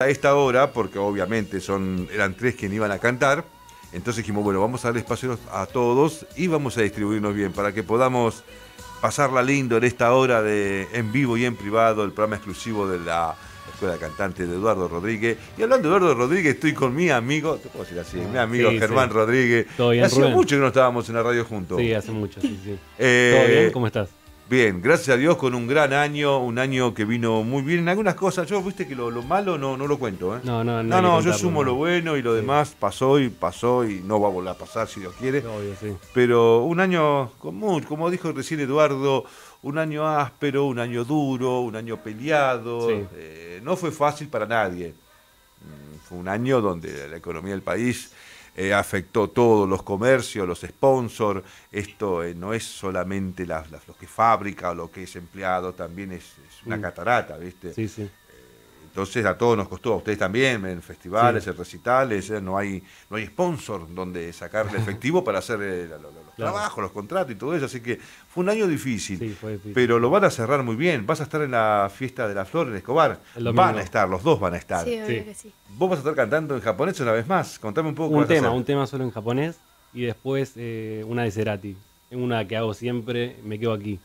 a esta hora, porque obviamente son, eran tres quienes iban a cantar, entonces dijimos, bueno, vamos a darle espacio a todos y vamos a distribuirnos bien para que podamos pasarla lindo en esta hora de en vivo y en privado, el programa exclusivo de la Escuela de Cantante de Eduardo Rodríguez. Y hablando de Eduardo Rodríguez, estoy con mi amigo, te puedo decir así, mi amigo sí, Germán sí. Rodríguez. Rubén. mucho que no estábamos en la radio juntos. Sí, hace mucho, sí, sí. Eh, ¿Todo bien? ¿Cómo estás? Bien, gracias a Dios con un gran año, un año que vino muy bien en algunas cosas. Yo, viste que lo, lo malo no, no lo cuento, ¿eh? No, no, no. No, no, yo sumo no. lo bueno y lo Sí. demás pasó y pasó y no va a volver a pasar si Dios quiere. Obvio, sí. Pero un año común, como dijo recién Eduardo, un año áspero, un año duro, un año peleado. Sí. Eh, no fue fácil para nadie. Mm, Fue un año donde la economía del país eh, afectó todos los comercios, los sponsors. Esto eh, no es solamente las- las- lo que fabrica o lo que es empleado, también es, es una Mm. catarata, ¿viste? Sí, sí. Entonces a todos nos costó, a ustedes también, en festivales, Sí. en recitales, eh, no hay no hay sponsor donde sacarle efectivo para hacer eh, lo- lo- los Claro. trabajos, los contratos y todo eso, así que fue un año difícil. Sí, fue difícil. Pero lo van a cerrar muy bien. Vas a estar en la fiesta de la flor en Escobar. El. Van a estar, los dos van a estar. Sí, obvio Sí. que sí. Vos vas a estar cantando en japonés una vez más. Contame un poco. Un tema, un tema solo en japonés y después eh, una de Cerati. Una que hago siempre, me quedo aquí,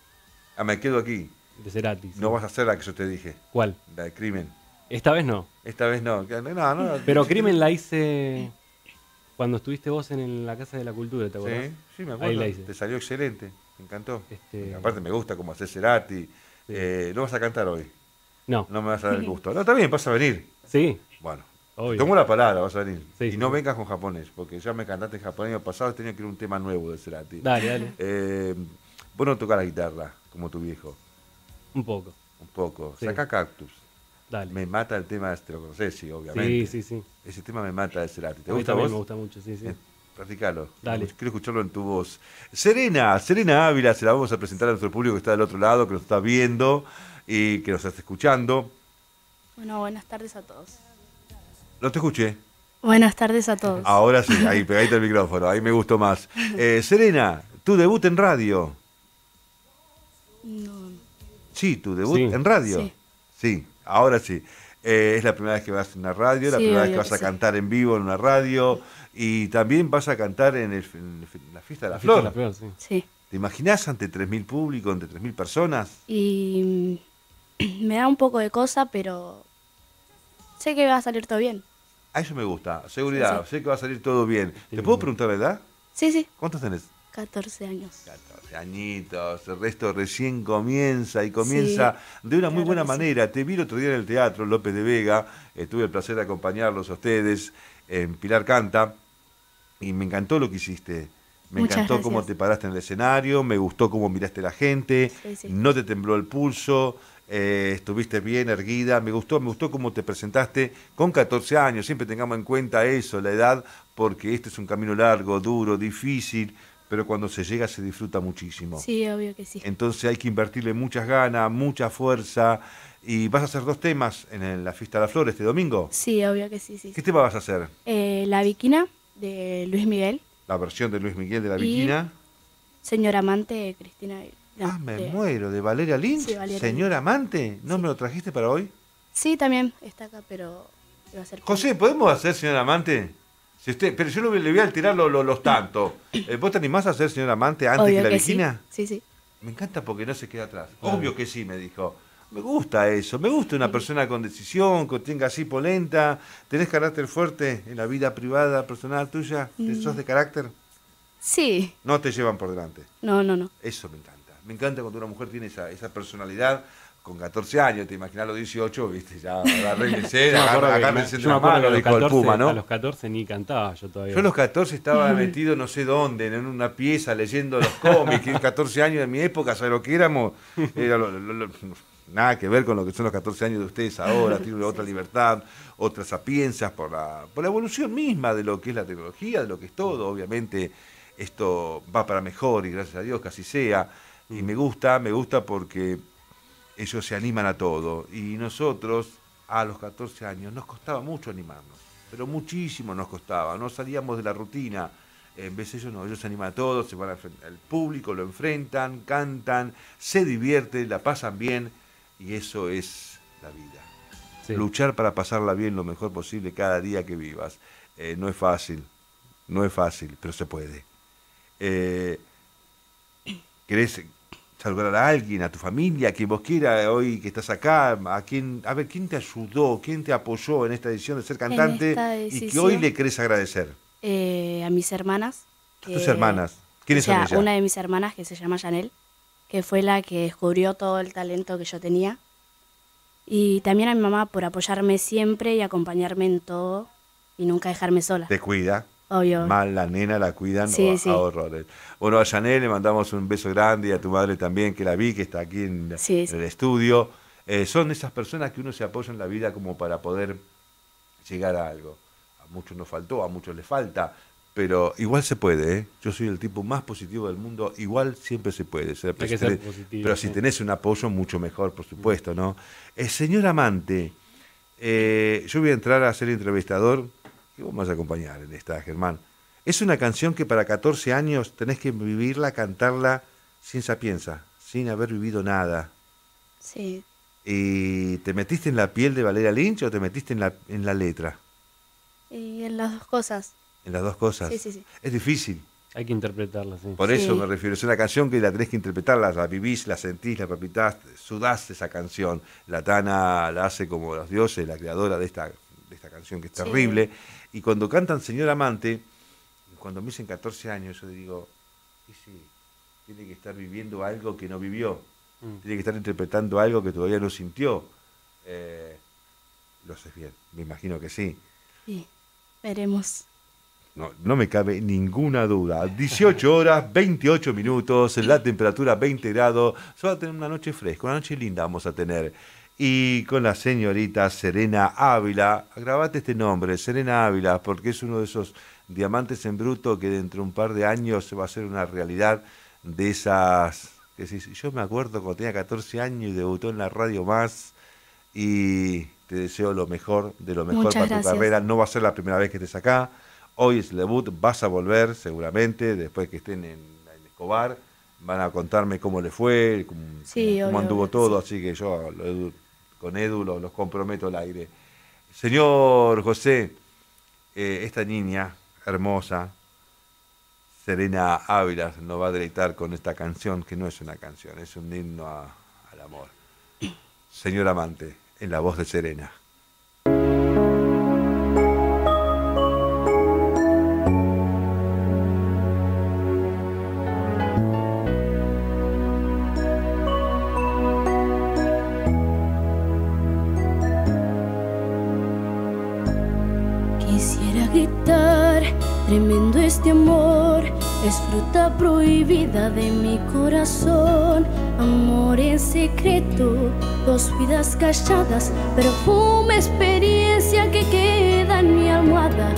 Ah, me quedo aquí. de Cerati. sí. No vas a hacer la que yo te dije, ¿Cuál? la de crimen. Esta vez no. Esta vez no. que- No, no. Pero Crimen la hice cuando estuviste vos en la Casa de la Cultura, ¿te acordás? Sí, sí, me Ahí acuerdo. la hice. Te salió excelente. Me encantó. Este- Aparte me gusta como hacer Cerati. Eh, no vas a cantar hoy. No. No me vas a dar el gusto. No, está bien, vas a venir. Sí, Bueno. obvio. Tomo la palabra, vas a venir. Sí, y sí, no sí. vengas con japonés, porque ya me cantaste en japonés el año pasado, tenía que ir un tema nuevo de Cerati. Dale, dale. Eh, vos no tocás la guitarra, como tu viejo. Un poco. Un poco. Sí. Saca cactus. Dale. Me mata el tema, te lo conocés, sí, obviamente. Sí, sí, sí. Ese tema me mata de Cerati. ¿Te A mí gusta vos? me gusta mucho, sí, sí. Eh, practicalo. Dale. Quiero escucharlo en tu voz. Serena, Serena Ávila, se la vamos a presentar a nuestro público que está del otro lado, que nos está viendo y que nos está escuchando. Bueno, buenas tardes a todos. No te escuché. Buenas tardes a todos. Ahora sí, ahí pegadita el micrófono, ahí me gustó más. Eh, Serena, tu debut en radio. No, Sí, tu debut Sí. en radio. Sí. Sí, ahora sí. Eh, es la primera vez que vas a una radio, la Sí, primera vez que vas que a sí. cantar en vivo en una radio y también vas a cantar en, el- en la fiesta de la, La fiesta flor. de la flor, sí. sí. ¿Te imaginás ante 3.000 públicos, ante 3.000 personas? Y mm, me da un poco de cosa, pero sé que va a salir todo bien. A eso me gusta, seguridad, Sí, sé que va a salir todo bien. ¿Te Sí. puedo preguntar la edad? Sí, sí, ¿Cuántos tenés? 14 años. 14 añitos, el resto recién comienza y comienza de una muy claro buena sí. manera. Te vi el otro día en el teatro López de Vega, eh, tuve el placer de acompañarlos a ustedes en Pilar Canta y me encantó lo que hiciste. Me Muchas encantó cómo te paraste en el escenario, me gustó cómo miraste a la gente, sí. no te tembló el pulso, eh, estuviste bien erguida, me gustó, me gustó cómo te presentaste con 14 años, siempre tengamos en cuenta eso, la edad, porque este es un camino largo, duro, difícil, pero cuando se llega se disfruta muchísimo. Sí, obvio que sí. Entonces hay que invertirle muchas ganas, mucha fuerza, y vas a hacer dos temas en la fiesta de la flor este domingo. Sí, obvio que sí, sí. ¿Qué tema vas a hacer? Eh, la Viquina de Luis Miguel, La versión de Luis Miguel de la Y- Viquina. Señor Amante de Cristina. no, Ah, me de- muero, de Valeria Lynch. Sí, Valeria Señor Lynch. amante, ¿no me lo trajiste para hoy? Sí, también está acá, pero va a ser. José, ¿podemos hacer señor amante? Si usted, pero yo lo- le voy a alterar lo- lo- los tantos. Eh, ¿Vos te animás a hacer señor amante antes Obvio que la que sí. Sí, sí. Me encanta porque no se queda atrás. Claro. Obvio que sí, me dijo. Me gusta eso, me gusta una persona con decisión, que tenga así polenta. ¿Tenés carácter fuerte en la vida privada, personal tuya? Mm. ¿Sos de carácter? Sí, No te llevan por delante. no, no, no. Eso me encanta. Me encanta cuando una mujer tiene esa, esa personalidad con 14 años. Te imaginas los 18, viste, ya agárrense, Yo agárrense de que mano, dijo el 14 Puma, ¿no? A los 14 ni cantaba yo todavía. Yo a los 14 estaba metido no sé dónde, en una pieza leyendo los cómics, que 14 años de mi época, ¿sabes lo que éramos? Era lo- lo- lo- nada que ver con lo que son los 14 años de ustedes ahora, tienen otra libertad, otras sapiencias por la, por la evolución misma de lo que es la tecnología, de lo que es todo, obviamente esto va para mejor y gracias a Dios que así sea, y me gusta, me gusta porque ellos se animan a todo, y nosotros a los 14 años nos costaba mucho animarnos pero muchísimo nos costaba, no salíamos de la rutina. En vez de ellos no, ellos se animan a todos, se van al público, lo enfrentan, cantan, se divierten, la pasan bien y eso es la vida. Sí. luchar para pasarla bien lo mejor posible cada día que vivas. Eh, no es fácil, no es fácil, pero se puede. Eh, ¿Querés saludar a alguien, a tu familia, a quien vos quieras hoy que estás acá? A, quién, a ver, ¿quién te ayudó, quién te apoyó en esta decisión de ser cantante y que hoy le querés agradecer? Eh, a mis hermanas. A tus que- hermanas. ¿Quiénes o sea, son ellas? Una de mis hermanas que se llama Janel, que fue la que descubrió todo el talento que yo tenía. Y también a mi mamá por apoyarme siempre y acompañarme en todo y nunca dejarme sola. Te cuida. Obvio. Mal la nena la cuidan Sí, a, sí. a horrores. Bueno, a Janel le mandamos un beso grande y a tu madre también, que la vi, que está aquí en, Sí, en sí. el estudio. Eh, son esas personas que uno se apoya en la vida como para poder llegar a algo. A muchos nos faltó, a muchos les falta, pero igual se puede. ¿eh? Yo soy el tipo más positivo del mundo, igual siempre se puede. ser positivo, pero si sí. tenés un apoyo, mucho mejor, por supuesto, ¿no? Eh, señor Amante, eh, yo voy a entrar a ser entrevistador y vos me vas a acompañar en esta, Germán. Es una canción que para 14 años tenés que vivirla, cantarla sin sapienza, sin haber vivido nada. Sí. ¿Y te metiste en la piel de Valeria Lynch o te metiste en la, en la letra? Y en las dos cosas. En las dos cosas. Sí, sí, sí. Es difícil. Hay que interpretarla, sí. Por eso Sí. me refiero, es una canción que la tenés que interpretar, la, la vivís, la sentís, la palpitás, sudás esa canción. La Tana la hace como los dioses, la creadora de esta, de esta canción que es Sí. terrible. Y cuando cantan Señor Amante, cuando me dicen 14 años, yo digo, tiene que estar viviendo algo que no vivió, Mm. tiene que estar interpretando algo que todavía no sintió. Eh, lo sé bien, me imagino que sí. Sí. Veremos. No, no me cabe ninguna duda. 18 horas, 28 minutos, la temperatura 20 grados. Se va a tener una noche fresca, una noche linda vamos a tener. Y con la señorita Serena Ávila, grabate este nombre, Serena Ávila, porque es uno de esos diamantes en bruto que dentro de un par de años va a ser una realidad de esas... Que si, yo me acuerdo cuando tenía 14 años y debutó en la Radio Más y te deseo lo mejor de lo mejor Muchas para tu carrera. No va a ser la primera vez que estés acá. Hoy es el debut, vas a volver seguramente, después que estén en, en Escobar. Van a contarme cómo le fue, cómo, Sí, cómo obvio, anduvo todo, sí. así que yo lo con Edu lo- los comprometo al aire. Señor José, eh, esta niña hermosa, Serena Ávila, nos va a deleitar con esta canción, que no es una canción, es un himno al amor. Señor amante, en la voz de Serena. Quisiera gritar, tremendo este amor, es fruta prohibida de mi corazón. Amor en secreto, dos vidas calladas, perfume, experiencia que queda en mi almohada.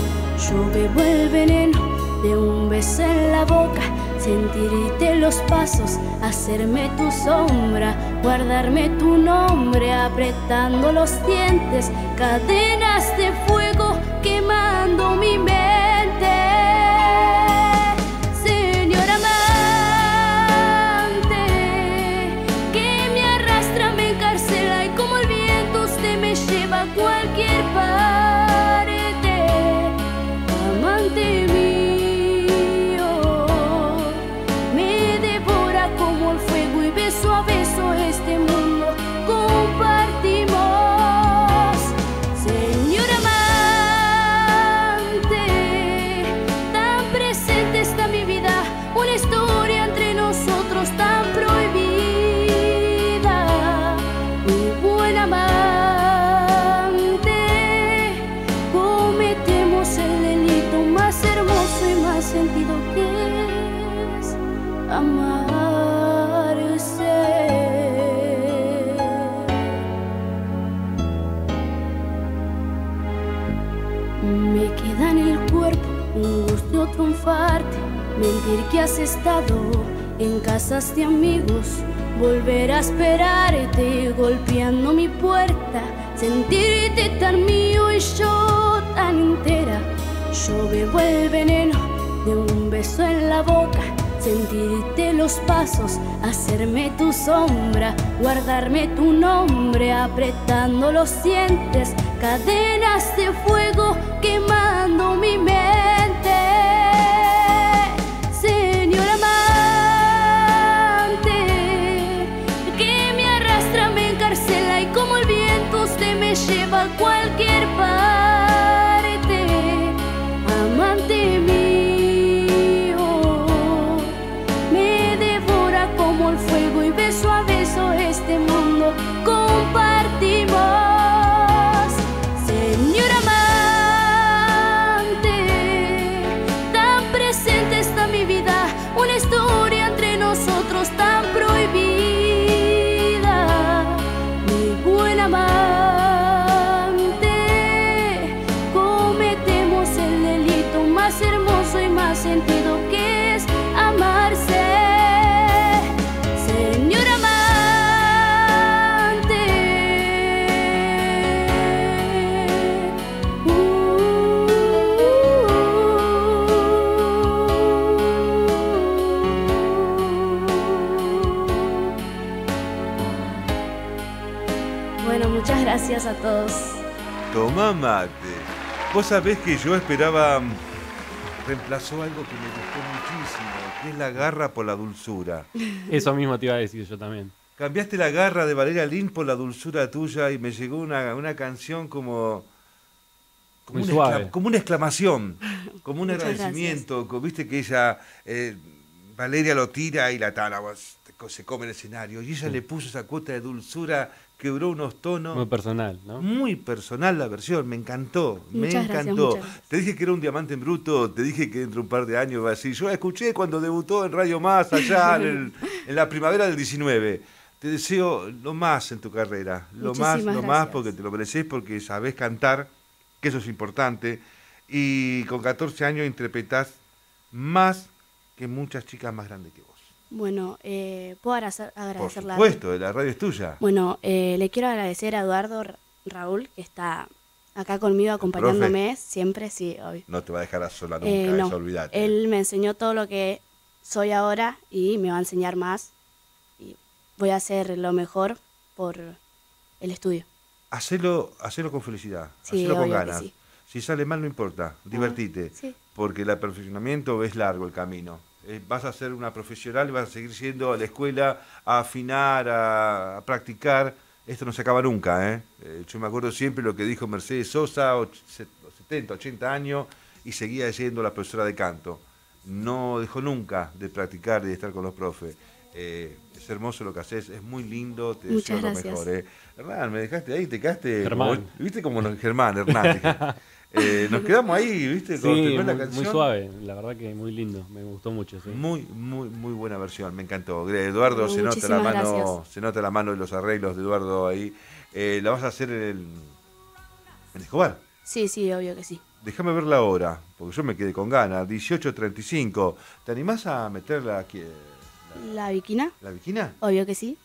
Yo bebo el veneno de un beso en la boca, sentirte los pasos, hacerme tu sombra, guardarme tu nombre, apretando los dientes, cadenas que has estado en casas de amigos, volver a esperarte golpeando mi puerta, sentirte tan mío y yo tan entera. Yo bebo el veneno de un beso en la boca, sentirte los pasos, hacerme tu sombra, guardarme tu nombre, apretando los dientes, cadenas de fuego quemando mi mente. Más sentido que es amarse. Señor amante. Bueno, muchas gracias a todos. Tomá mate. Vos sabés que yo esperaba. Reemplazó algo que me gustó muchísimo, que es la garra por la dulzura. Eso mismo te iba a decir yo también. Cambiaste la garra de Valeria Lynn por la dulzura tuya y me llegó una, una canción como. Como, Muy una suave. como una exclamación, como un Muchas agradecimiento. Viste que ella, eh, Valeria lo tira y la co- se come el escenario. Y ella le puso esa cuota de dulzura, quebró unos tonos. Muy personal, ¿no? Muy personal la versión, me encantó, me Muchas gracias, encantó. muchas gracias. Te dije que era un diamante en bruto, te dije que dentro de un par de años va a decir. Yo la escuché cuando debutó en Radio Más, allá en, el- en la primavera del 19. Te deseo lo más en tu carrera, lo más, lo más, gracias. porque te lo mereces, porque sabés cantar, que eso es importante. Y con 14 años interpretás más que muchas chicas más grandes que vos. Bueno, eh, ¿puedo agradecer, Por agradecer supuesto, la radio es tuya. Bueno, eh, le quiero agradecer a Eduardo Ra- Raúl, que está acá conmigo acompañándome siempre, sí, obvio. No te va a dejar sola nunca, Eh, no, eso olvidate. él me enseñó todo lo que soy ahora y me va a enseñar más. Y voy a hacer lo mejor por el estudio. Hacelo, hacelo con felicidad, Sí, hacelo con ganas. sí. Si sale mal no importa, divertite, sí. porque el perfeccionamiento es largo el camino. Eh, vas a ser una profesional y vas a seguir siendo a la escuela a afinar, a, a practicar. Esto no se acaba nunca. ¿eh? Eh, yo me acuerdo siempre lo que dijo Mercedes Sosa, och- set- 70, 80 años, y seguía yendo la profesora de canto. No dejó nunca de practicar y de estar con los profes. Eh, es hermoso lo que haces, es muy lindo, te Muchas deseo lo gracias. mejor. ¿eh? Hernán, me dejaste ahí, te quedaste. Germán. como- ¿Viste como Germán, Hernán? Eh, nos quedamos ahí, ¿viste? Sí, terminó muy, la muy canción. suave, la verdad que muy lindo, me gustó mucho. Sí. Muy, muy, muy buena versión, me encantó. Eduardo, se nota la mano, gracias. se nota la mano de los arreglos de Eduardo ahí. Eh, la vas a hacer en el, en Escobar. Sí, sí, obvio que sí. Déjame ver la hora, porque yo me quedé con ganas. 18.35. ¿Te animás a meterla aquí? eh, ¿La viquina? ¿La viquina? Obvio que sí.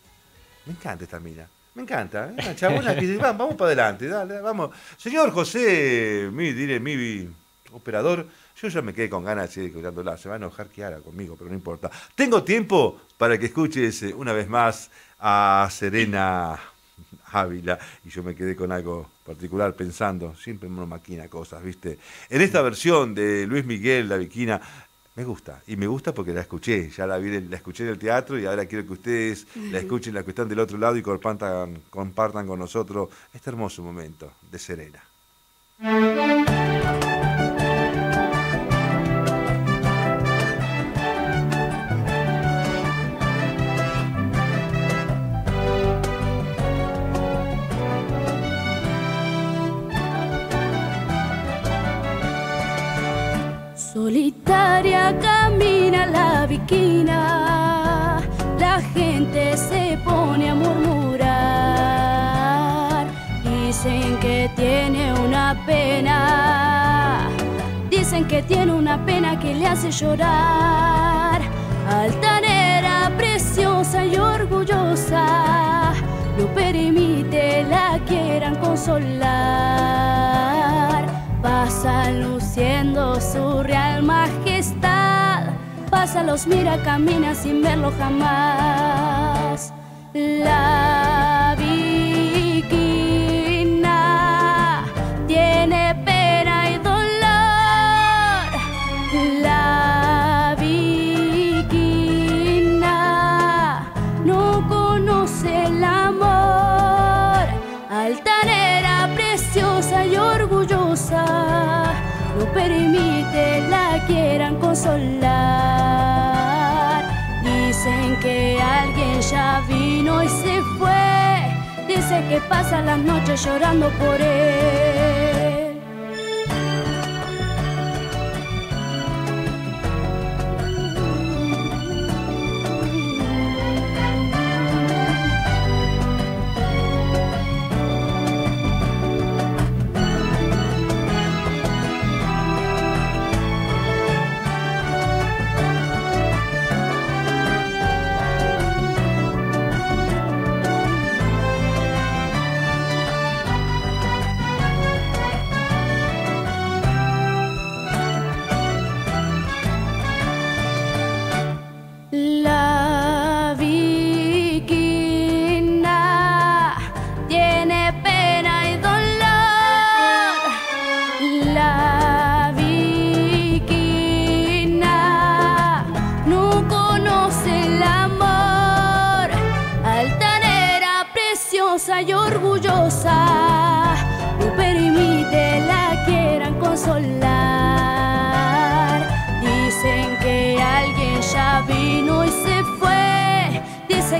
Me encanta esta mina. Me encanta. ¿eh? Una chabona que dice, vamos, para adelante, dale, vamos. Señor José, mi, diré, mi operador, yo ya me quedé con ganas de seguir escuchándola. Se va a enojar Kiara conmigo, pero no importa. Tengo tiempo para que escuches una vez más a Serena Ávila. Y yo me quedé con algo particular pensando, siempre uno maquina cosas, ¿viste? En esta versión de Luis Miguel, La Viquina, me gusta, y me gusta porque la escuché, ya la, vi, la escuché en el teatro y ahora quiero que ustedes la escuchen, la que están del otro lado y compartan, compartan con nosotros este hermoso momento de Serena. Solitaria camina la viquina, la gente se pone a murmurar. Dicen que tiene una pena, dicen que tiene una pena que le hace llorar. Altanera, preciosa y orgullosa, no permite la quieran consolar. Pasa luciendo su real majestad, pasa los mira, camina sin verlo jamás. La quieran consolar. Dicen que alguien ya vino y se fue. Dice que pasa las noches llorando por él.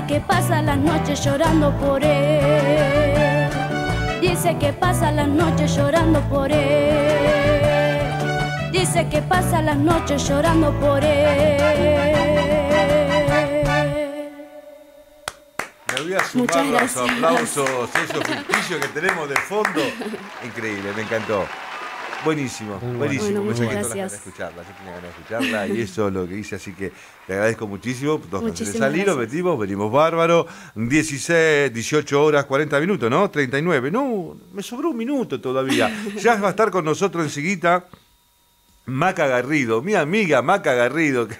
Dice que pasa las noches llorando por él. Dice que pasa las noches llorando por él. Dice que pasa las noches llorando por él. Me voy a sumar los aplausos, esos ficticios que tenemos de fondo. Increíble, me encantó. Buenísimo, Muy buenísimo. Bueno, muchas gracias. escucharla, yo tenía ganas de escucharla y eso es lo que hice, así que te agradezco muchísimo. Dos canciones Muchísimas salieron, gracias. venimos, venimos bárbaro. 16, 18 horas, 40 minutos, ¿no? 39. No, me sobró un minuto todavía. Ya va a estar con nosotros enseguida Maca Garrido, mi amiga Maca Garrido, que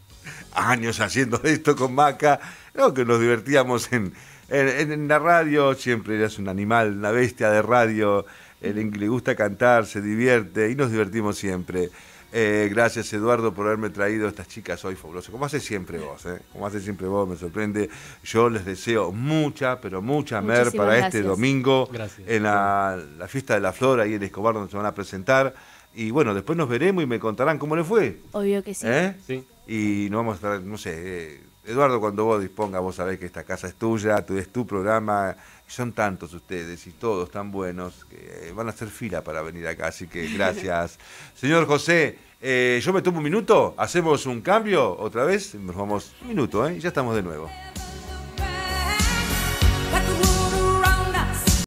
años haciendo esto con Maca, no, que nos divertíamos en, en, en la radio, siempre eras un animal, una bestia de radio, el que le gusta cantar, se divierte y nos divertimos siempre. Eh, gracias Eduardo por haberme traído estas chicas hoy fabulosas, como hace siempre vos, ¿eh? como hace siempre vos, me sorprende. Yo les deseo mucha, pero mucha mer para este domingo Gracias. en la, la fiesta de la flor ahí en Escobar donde se van a presentar. Y bueno, después nos veremos y me contarán cómo le fue. Obvio que sí. ¿Eh? Sí. Y no vamos a estar, no sé, eh, Eduardo, cuando vos dispongas, vos sabés que esta casa es tuya, tu, es tu programa, son tantos ustedes y todos tan buenos que eh, van a hacer fila para venir acá, así que gracias. Señor José, eh, yo me tomo un minuto, hacemos un cambio otra vez, nos vamos un minuto, ¿eh? y ya estamos de nuevo.